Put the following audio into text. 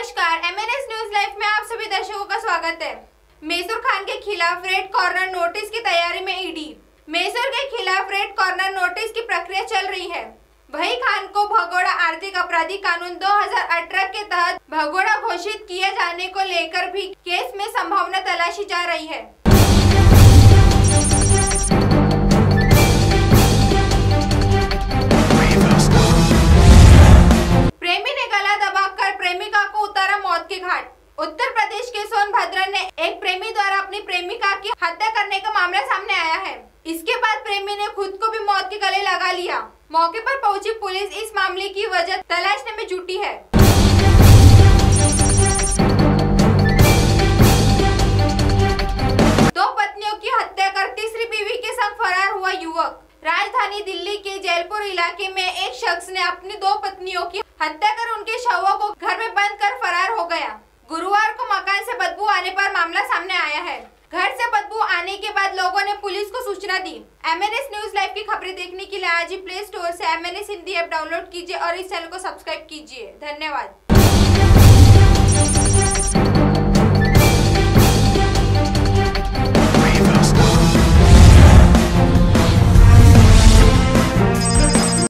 नमस्कार MNS news life में आप सभी दर्शकों का स्वागत है। मेसूर खान के खिलाफ रेड कॉर्नर नोटिस की तैयारी में ईडी। मेसूर के खिलाफ रेड कॉर्नर नोटिस की प्रक्रिया चल रही है। वही खान को भगोड़ा आर्थिक अपराधी कानून 2018 के तहत भगोड़ा घोषित किए जाने को लेकर भी केस में संभावना तलाशी जा रही है। प्रेमी द्वारा अपनी प्रेमिका की हत्या करने का मामला सामने आया है। इसके बाद प्रेमी ने खुद को भी मौत के गले लगा लिया। मौके पर पहुँची पुलिस इस मामले की वजह तलाशने में जुटी है। दो पत्नियों की हत्या कर तीसरी बीवी के संग फरार हुआ युवक। राजधानी दिल्ली के जयपुर इलाके में एक शख्स ने अपनी दो पत्नियों की हत्या कर उनके शवों को घर में बंद कर फरार हो गया गुरुवार को मकान से पर मामला सामने आया है। घर से बदबू आने के बाद लोगों ने पुलिस को सूचना दी। M N S news live की खबरें देखने के लिए आज ही प्ले स्टोर से एस हिंदी ऐप डाउनलोड कीजिए और इस चैनल को सब्सक्राइब कीजिए। धन्यवाद।